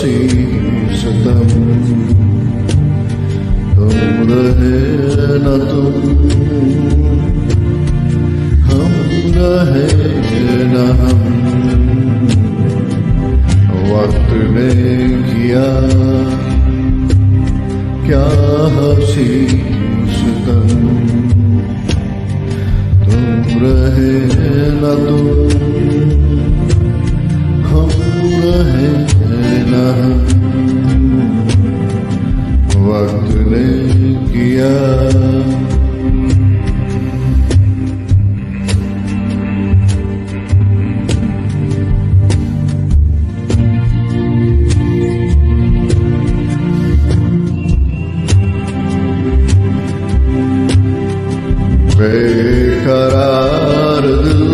سی ستم تم رہے نہ تم، ہم رہے نہ ہم۔ وقت نے کیا کیا ہنسی ستم تم رہے نہ تم، ہم رہے وقت نے کیا۔ قرار دل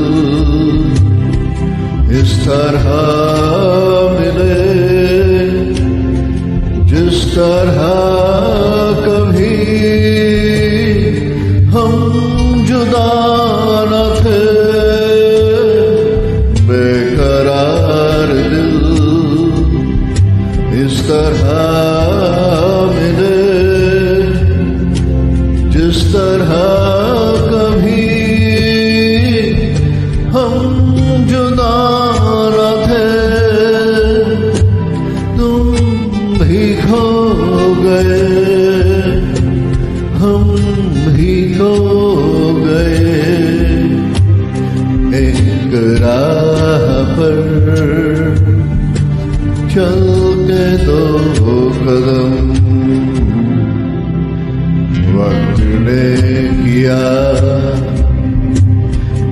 اس طرح ملے۔ طرح کبھی ہم جدا نہ تھے۔ بے قرار دل اس طرح بھی کھو گئے۔ ایک راہ پر چلتے دو قدم۔ وقت نے کیا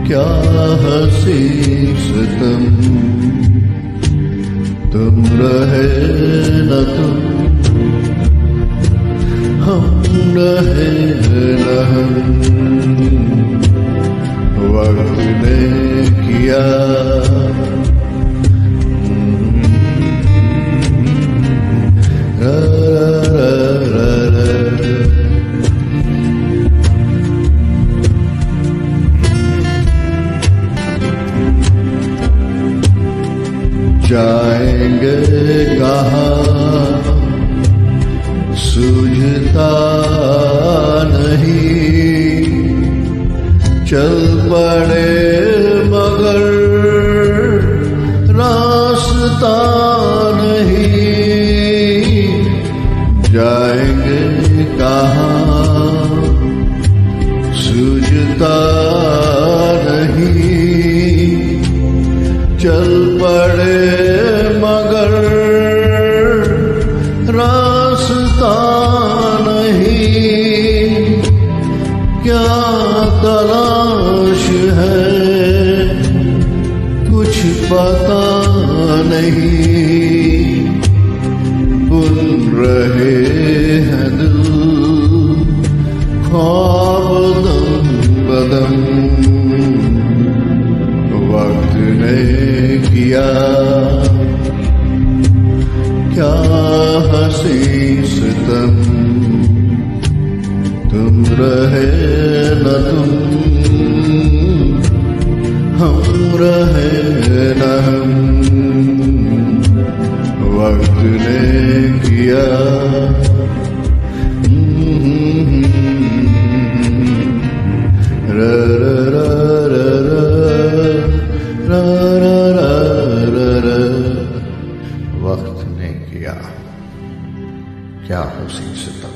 کیا ہنسی ستم تم رہے نہ تم۔ ہم وقت نے کیا۔ جائیں گے کہاں؟ چل پڑے مگر راستہ نہیں۔ جائیں گے کہاں؟ سوجھتا نہیں۔ بن رہے ہیں دل۔ خواب دم بدم۔ وقت نے کیا۔ کیا ہنسی ستم۔ تم رہے نہ تم۔ ہم رہے نہ ہم۔ وقت نے کیا وقت نے کیا کیا حسین سے